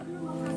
Amen.